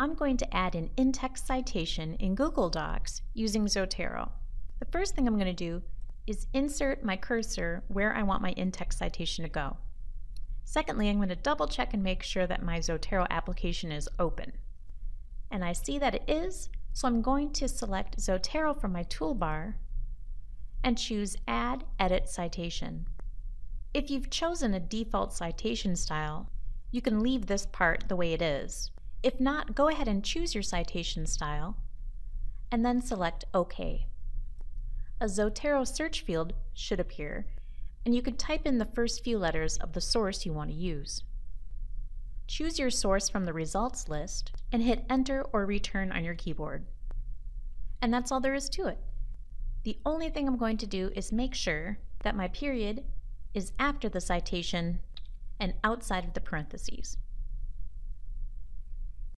I'm going to add an in-text citation in Google Docs using Zotero. The first thing I'm going to do is insert my cursor where I want my in-text citation to go. Secondly, I'm going to double check and make sure that my Zotero application is open. And I see that it is, so I'm going to select Zotero from my toolbar and choose Add Edit Citation. If you've chosen a default citation style, you can leave this part the way it is. If not, go ahead and choose your citation style, and then select OK. A Zotero search field should appear, and you can type in the first few letters of the source you want to use. Choose your source from the results list and hit Enter or Return on your keyboard. And that's all there is to it. The only thing I'm going to do is make sure that my period is after the citation and outside of the parentheses.